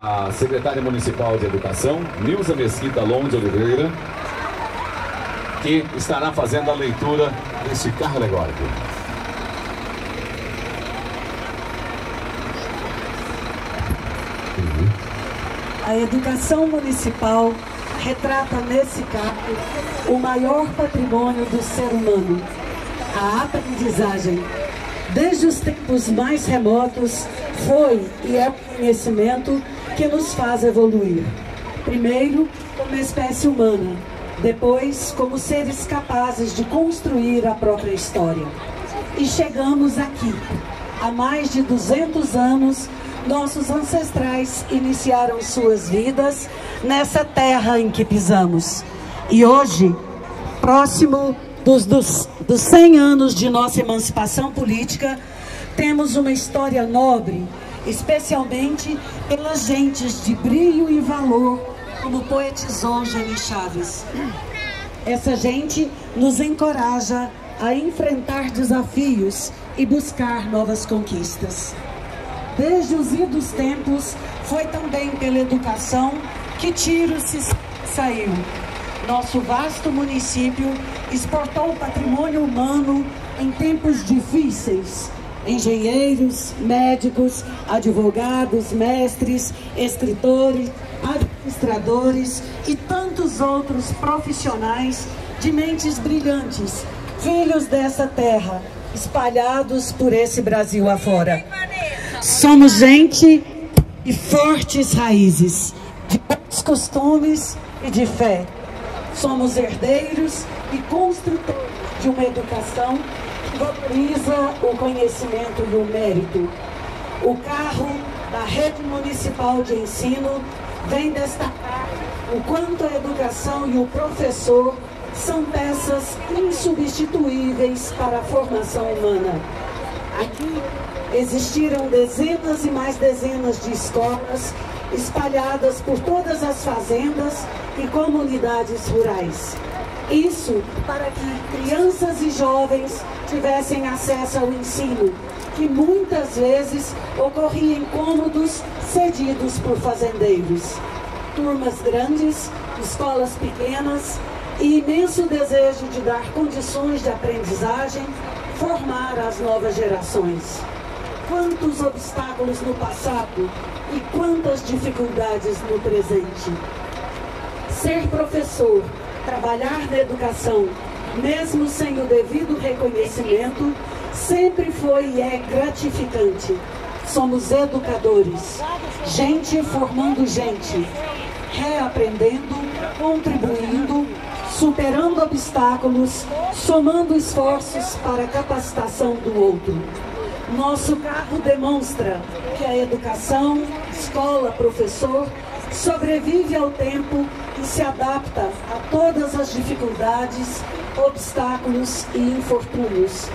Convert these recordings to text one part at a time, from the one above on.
A secretária municipal de educação, Nilza Mesquita Lon de Oliveira, que estará fazendo a leitura deste carro alegórico. A educação municipal retrata nesse carro o maior patrimônio do ser humano, a aprendizagem. Desde os tempos mais remotos, foi e é o conhecimento que nos faz evoluir. Primeiro, como espécie humana, depois, como seres capazes de construir a própria história. E chegamos aqui, há mais de 200 anos, nossos ancestrais iniciaram suas vidas nessa terra em que pisamos. E hoje, próximo dos, dos, dos 100 anos de nossa emancipação política, temos uma história nobre, especialmente pelas gentes de brilho e valor, como poetizou Gene Chaves. Essa gente nos encoraja a enfrentar desafios e buscar novas conquistas. Desde os idos tempos, foi também pela educação que Tiro se saiu. Nosso vasto município exportou patrimônio humano em tempos difíceis. Engenheiros, médicos, advogados, mestres, escritores, administradores e tantos outros profissionais de mentes brilhantes, filhos dessa terra, espalhados por esse Brasil afora. Somos gente e fortes raízes, de bons costumes e de fé. Somos herdeiros e construtores de uma educação que valoriza o conhecimento e o mérito. O carro da rede municipal de ensino vem destacar o quanto a educação e o professor são peças insubstituíveis para a formação humana. Aqui existiram dezenas e mais dezenas de escolas espalhadas por todas as fazendas e comunidades rurais. Isso para que crianças e jovens tivessem acesso ao ensino, que muitas vezes ocorria em cômodos cedidos por fazendeiros. Turmas grandes, escolas pequenas e imenso desejo de dar condições de aprendizagem, formar as novas gerações. Quantos obstáculos no passado e quantas dificuldades no presente. Ser professor, trabalhar na educação, mesmo sem o devido reconhecimento, sempre foi e é gratificante. Somos educadores, gente formando gente, reaprendendo, contribuindo, superando obstáculos, somando esforços para a capacitação do outro. Nosso carro demonstra que a educação, escola, professor, sobrevive ao tempo e se adapta a todas as dificuldades, obstáculos e infortúnios.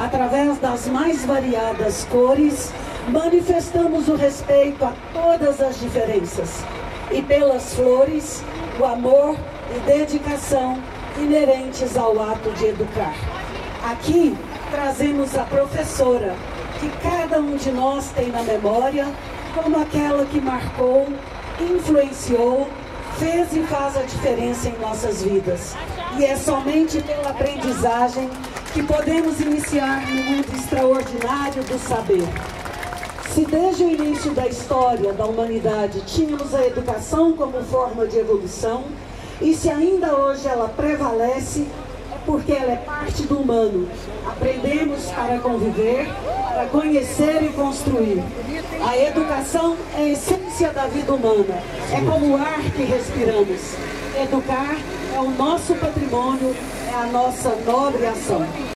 Através das mais variadas cores, manifestamos o respeito a todas as diferenças e pelas flores, o amor e dedicação inerentes ao ato de educar. Aqui trazemos a professora, que cada um de nós tem na memória, como aquela que marcou, influenciou, fez e faz a diferença em nossas vidas. E é somente pela aprendizagem que podemos iniciar no mundo extraordinário do saber. Se desde o início da história da humanidade tínhamos a educação como forma de evolução, e se ainda hoje ela prevalece, é porque ela é parte do humano. Aprendemos para conviver, para conhecer e construir. A educação é a essência da vida humana. É como o ar que respiramos. Educar é o nosso patrimônio, é a nossa nobre ação.